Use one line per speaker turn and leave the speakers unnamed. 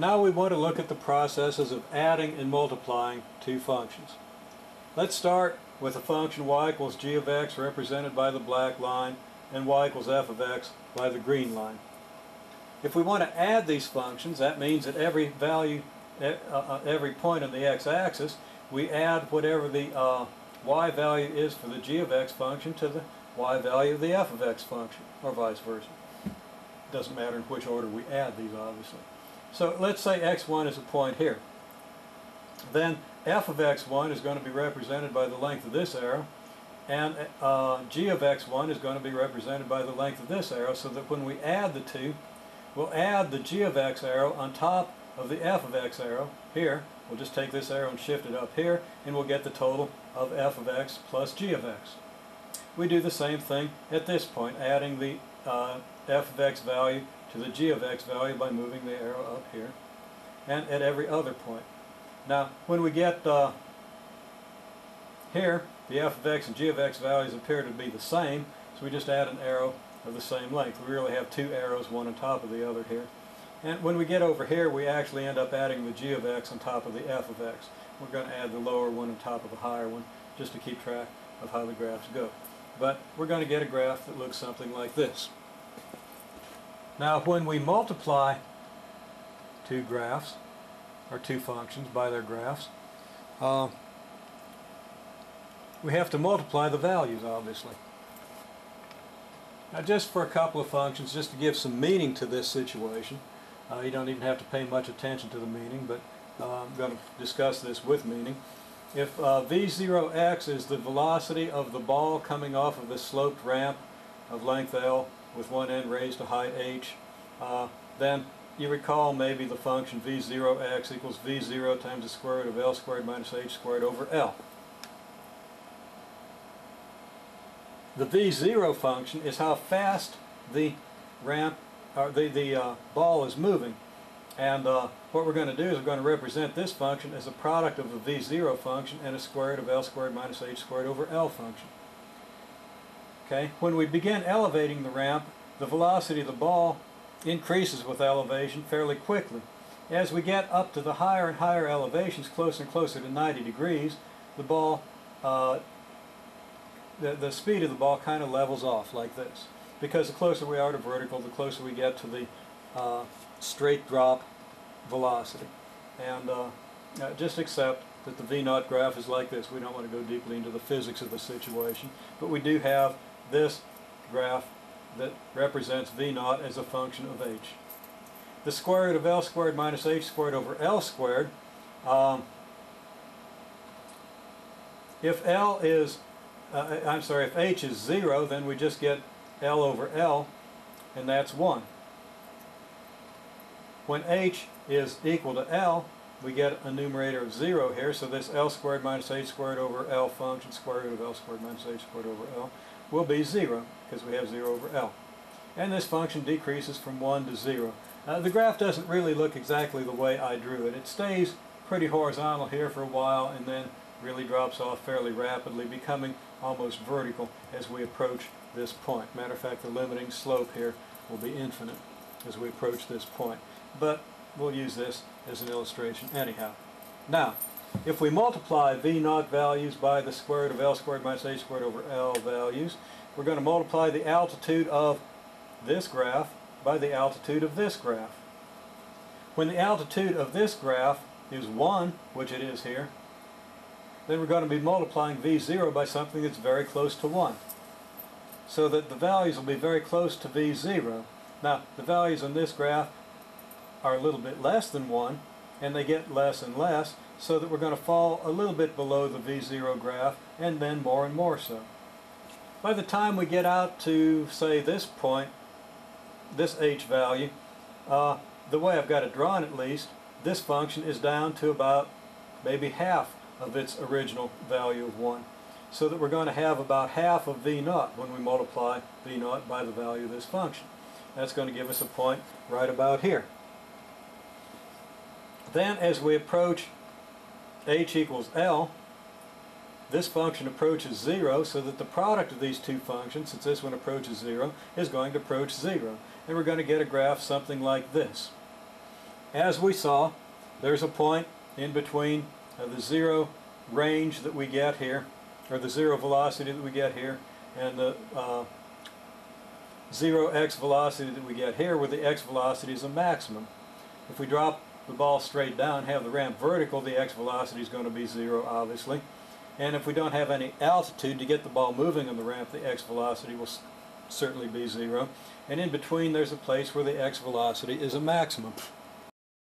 Now we want to look at the processes of adding and multiplying two functions. Let's start with a function y equals g of x represented by the black line and y equals f of x by the green line. If we want to add these functions, that means at every value, uh, uh, every point on the x-axis, we add whatever the uh, y value is for the g of x function to the y value of the f of x function, or vice versa. Doesn't matter in which order we add these, obviously. So let's say x1 is a point here. Then f of x1 is going to be represented by the length of this arrow, and uh, g of x1 is going to be represented by the length of this arrow, so that when we add the two, we'll add the g of x arrow on top of the f of x arrow here. We'll just take this arrow and shift it up here, and we'll get the total of f of x plus g of x. We do the same thing at this point, adding the uh, f of x value to the g of x value by moving the arrow up here, and at every other point. Now, when we get uh, here, the f of x and g of x values appear to be the same, so we just add an arrow of the same length. We really have two arrows, one on top of the other here. And when we get over here, we actually end up adding the g of x on top of the f of x. We're going to add the lower one on top of the higher one, just to keep track of how the graphs go. But we're going to get a graph that looks something like this. Now, when we multiply two graphs, or two functions by their graphs, uh, we have to multiply the values, obviously. Now, just for a couple of functions, just to give some meaning to this situation, uh, you don't even have to pay much attention to the meaning, but uh, I'm going to discuss this with meaning. If uh, v0x is the velocity of the ball coming off of the sloped ramp of length L with one end raised to height h, uh, then you recall maybe the function v0x equals v0 times the square root of L squared minus h squared over L. The v0 function is how fast the ramp or the, the uh, ball is moving. And uh, what we're going to do is we're going to represent this function as a product of the v0 function and a square root of L squared minus h squared over L function. Okay, when we begin elevating the ramp, the velocity of the ball increases with elevation fairly quickly. As we get up to the higher and higher elevations, closer and closer to 90 degrees, the ball, uh, the, the speed of the ball kind of levels off like this. Because the closer we are to vertical, the closer we get to the uh, straight drop velocity. And uh, uh just accept that the V-naught graph is like this. We don't want to go deeply into the physics of the situation, but we do have this graph that represents V naught as a function of h. The square root of L squared minus h squared over L squared, um, if L is, uh, I'm sorry, if h is 0, then we just get L over L, and that's 1. When h is equal to L, we get a numerator of 0 here, so this L squared minus h squared over L function, square root of L squared minus h squared over L, will be 0 because we have 0 over L. And this function decreases from 1 to 0. Uh, the graph doesn't really look exactly the way I drew it. It stays pretty horizontal here for a while and then really drops off fairly rapidly, becoming almost vertical as we approach this point. Matter of fact, the limiting slope here will be infinite as we approach this point. But we'll use this as an illustration anyhow. Now, if we multiply V naught values by the square root of L squared minus H squared over L values, we're going to multiply the altitude of this graph by the altitude of this graph. When the altitude of this graph is 1, which it is here, then we're going to be multiplying V0 by something that's very close to 1. So that the values will be very close to V0. Now, the values on this graph are a little bit less than 1, and they get less and less, so that we're going to fall a little bit below the V0 graph, and then more and more so. By the time we get out to, say, this point, this h value, uh, the way I've got it drawn at least, this function is down to about maybe half of its original value of 1. So that we're going to have about half of v naught when we multiply v naught by the value of this function. That's going to give us a point right about here. Then as we approach h equals L, this function approaches 0 so that the product of these two functions, since this one approaches 0, is going to approach 0. And we're going to get a graph something like this. as we saw, there's a point in between uh, the zero range that we get here, or the zero velocity that we get here, and the uh, zero x velocity that we get here, where the x velocity is a maximum. If we drop the ball straight down, have the ramp vertical, the x velocity is going to be zero, obviously. And if we don't have any altitude to get the ball moving on the ramp, the x velocity will certainly be zero. And in between, there's a place where the x velocity is a maximum.